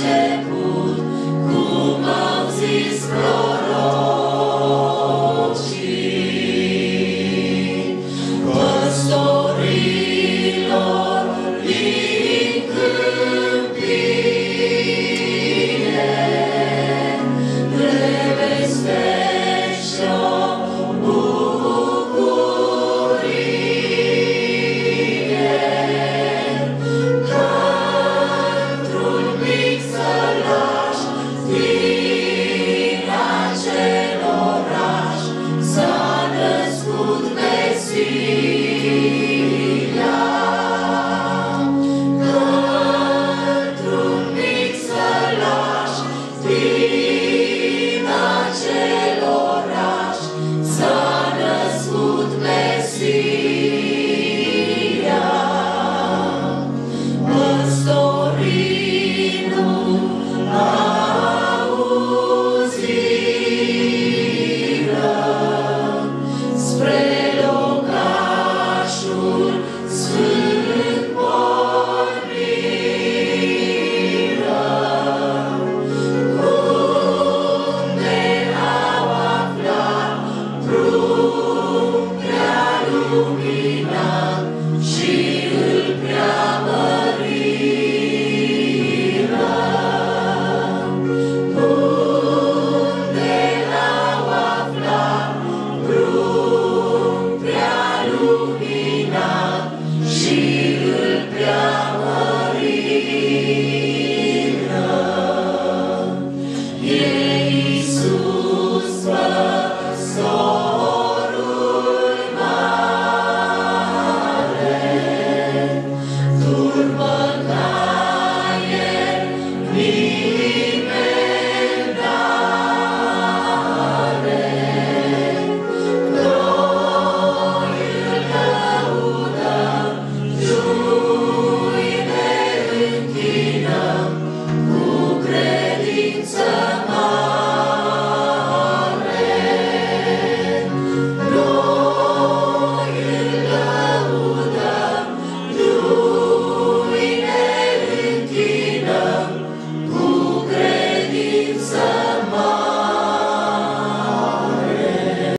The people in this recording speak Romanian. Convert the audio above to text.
changes. believe. lumina și îl prea